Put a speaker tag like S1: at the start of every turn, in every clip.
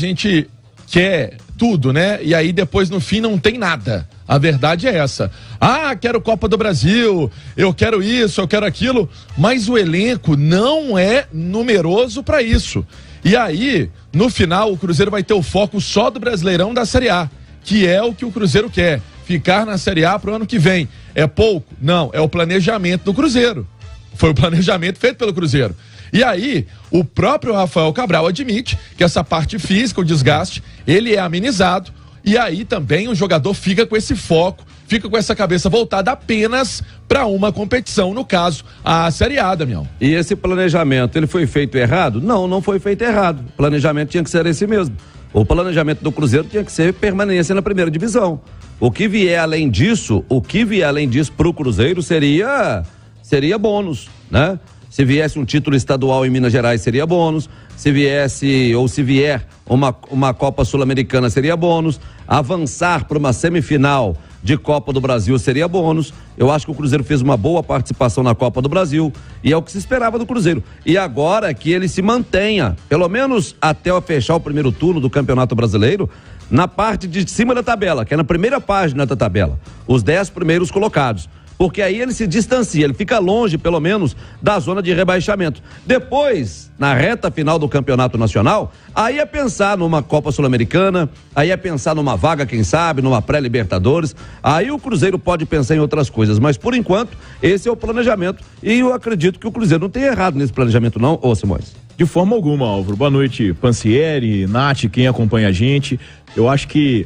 S1: A gente quer tudo, né? E aí depois no fim não tem nada. A verdade é essa. Ah, quero Copa do Brasil, eu quero isso, eu quero aquilo, mas o elenco não é numeroso para isso. E aí, no final, o Cruzeiro vai ter o foco só do Brasileirão da Série A, que é o que o Cruzeiro quer, ficar na Série A pro ano que vem. É pouco? Não, é o planejamento do Cruzeiro. Foi o planejamento feito pelo Cruzeiro. E aí, o próprio Rafael Cabral admite que essa parte física, o desgaste, ele é amenizado. E aí também o jogador fica com esse foco, fica com essa cabeça voltada apenas para uma competição, no caso, a Série A, Damião.
S2: E esse planejamento, ele foi feito errado? Não, não foi feito errado. O planejamento tinha que ser esse mesmo. O planejamento do Cruzeiro tinha que ser permanência na primeira divisão. O que vier além disso, o que vier além disso para o Cruzeiro seria seria bônus, né? Se viesse um título estadual em Minas Gerais, seria bônus. Se viesse, ou se vier uma, uma Copa Sul-Americana, seria bônus. Avançar para uma semifinal de Copa do Brasil seria bônus. Eu acho que o Cruzeiro fez uma boa participação na Copa do Brasil e é o que se esperava do Cruzeiro. E agora que ele se mantenha, pelo menos até fechar o primeiro turno do Campeonato Brasileiro, na parte de cima da tabela, que é na primeira página da tabela, os dez primeiros colocados porque aí ele se distancia, ele fica longe, pelo menos, da zona de rebaixamento. Depois, na reta final do campeonato nacional, aí é pensar numa Copa Sul-Americana, aí é pensar numa vaga, quem sabe, numa pré-Libertadores. Aí o Cruzeiro pode pensar em outras coisas, mas por enquanto, esse é o planejamento. E eu acredito que o Cruzeiro não tem errado nesse planejamento, não, ô Simões.
S3: De forma alguma, Álvaro. Boa noite, Pancieri, Nath, quem acompanha a gente. Eu acho que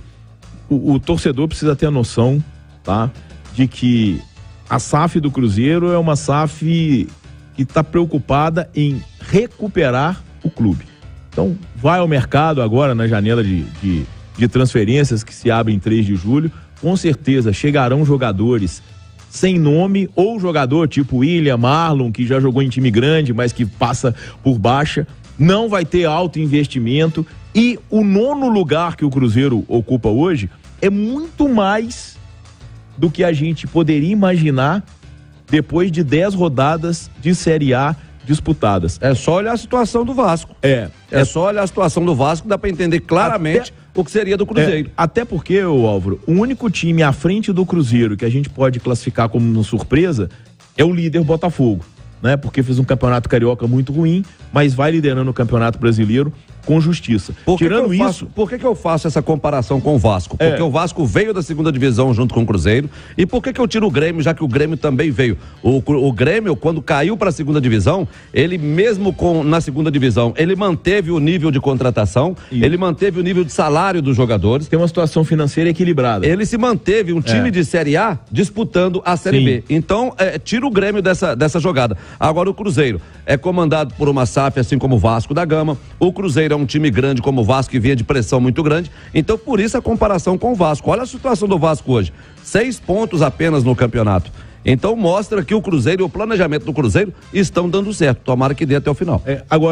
S3: o, o torcedor precisa ter a noção, tá? De que a SAF do Cruzeiro é uma SAF que está preocupada em recuperar o clube. Então, vai ao mercado agora na janela de, de, de transferências que se abre em 3 de julho. Com certeza chegarão jogadores sem nome ou jogador tipo William, Marlon, que já jogou em time grande, mas que passa por baixa. Não vai ter alto investimento. E o nono lugar que o Cruzeiro ocupa hoje é muito mais do que a gente poderia imaginar depois de 10 rodadas de Série A disputadas.
S2: É só olhar a situação do Vasco.
S3: É.
S2: É, é só olhar a situação do Vasco, dá para entender claramente até, o que seria do Cruzeiro. É,
S3: até porque, o Álvaro, o único time à frente do Cruzeiro que a gente pode classificar como uma surpresa é o líder Botafogo. Né, porque fez um campeonato carioca muito ruim, mas vai liderando o campeonato brasileiro com justiça.
S2: Por que Tirando que isso. Faço, por que, que eu faço essa comparação com o Vasco? Porque é. o Vasco veio da segunda divisão junto com o Cruzeiro. E por que, que eu tiro o Grêmio, já que o Grêmio também veio? O, o Grêmio, quando caiu para a segunda divisão, ele mesmo com, na segunda divisão, ele manteve o nível de contratação, isso. ele manteve o nível de salário dos jogadores.
S3: Tem uma situação financeira equilibrada.
S2: Ele se manteve um time é. de Série A disputando a Série Sim. B. Então, é, tira o Grêmio dessa, dessa jogada. Agora, o Cruzeiro é comandado por uma SAF, assim como o Vasco da Gama. O Cruzeiro é um time grande como o Vasco, que vinha de pressão muito grande. Então, por isso a comparação com o Vasco. Olha a situação do Vasco hoje: seis pontos apenas no campeonato. Então, mostra que o Cruzeiro e o planejamento do Cruzeiro estão dando certo. Tomara que dê até o final.
S3: É, agora